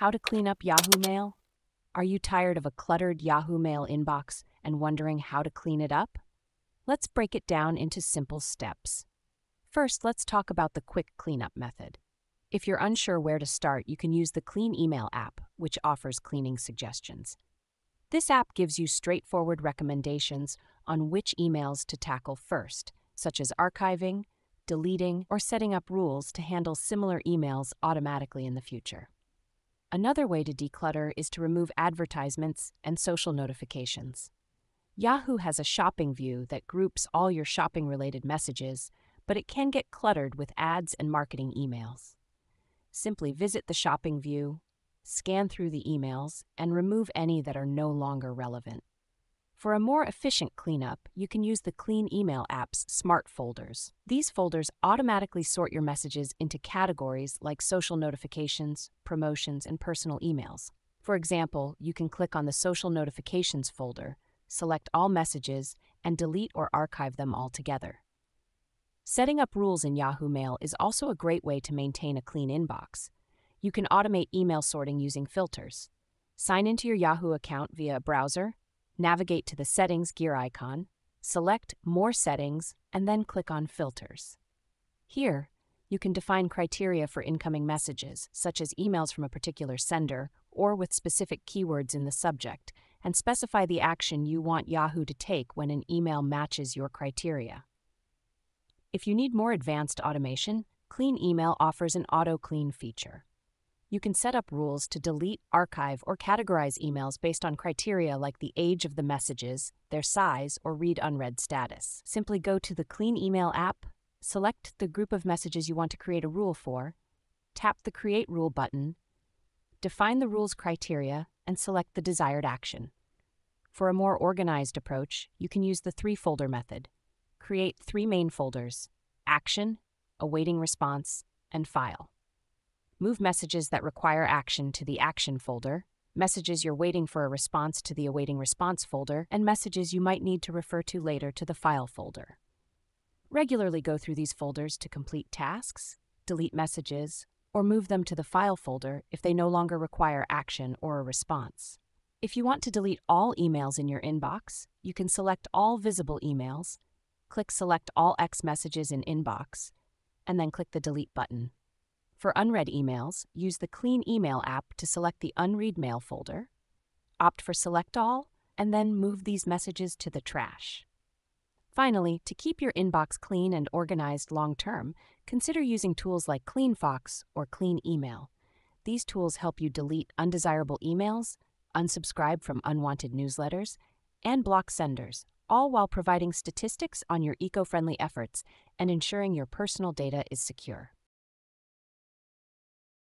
How to clean up Yahoo Mail? Are you tired of a cluttered Yahoo Mail inbox and wondering how to clean it up? Let's break it down into simple steps. First, let's talk about the quick cleanup method. If you're unsure where to start, you can use the Clean Email app, which offers cleaning suggestions. This app gives you straightforward recommendations on which emails to tackle first, such as archiving, deleting, or setting up rules to handle similar emails automatically in the future. Another way to declutter is to remove advertisements and social notifications. Yahoo has a shopping view that groups all your shopping related messages, but it can get cluttered with ads and marketing emails. Simply visit the shopping view, scan through the emails, and remove any that are no longer relevant. For a more efficient cleanup, you can use the Clean Email app's Smart Folders. These folders automatically sort your messages into categories like social notifications, promotions, and personal emails. For example, you can click on the Social Notifications folder, select all messages, and delete or archive them altogether. Setting up rules in Yahoo Mail is also a great way to maintain a clean inbox. You can automate email sorting using filters. Sign into your Yahoo account via a browser, navigate to the Settings gear icon, select More Settings, and then click on Filters. Here, you can define criteria for incoming messages, such as emails from a particular sender or with specific keywords in the subject, and specify the action you want Yahoo to take when an email matches your criteria. If you need more advanced automation, Clean Email offers an auto clean feature you can set up rules to delete, archive, or categorize emails based on criteria like the age of the messages, their size, or read unread status. Simply go to the Clean Email app, select the group of messages you want to create a rule for, tap the Create Rule button, define the rule's criteria, and select the desired action. For a more organized approach, you can use the three folder method. Create three main folders Action, Awaiting Response, and File. Move messages that require action to the Action folder, messages you're waiting for a response to the Awaiting Response folder, and messages you might need to refer to later to the File folder. Regularly go through these folders to complete tasks, delete messages, or move them to the File folder if they no longer require action or a response. If you want to delete all emails in your inbox, you can select All Visible Emails, click Select All X Messages in Inbox, and then click the Delete button. For unread emails, use the Clean Email app to select the Unread Mail folder, opt for Select All, and then move these messages to the trash. Finally, to keep your inbox clean and organized long term, consider using tools like CleanFox or Clean Email. These tools help you delete undesirable emails, unsubscribe from unwanted newsletters, and block senders, all while providing statistics on your eco friendly efforts and ensuring your personal data is secure.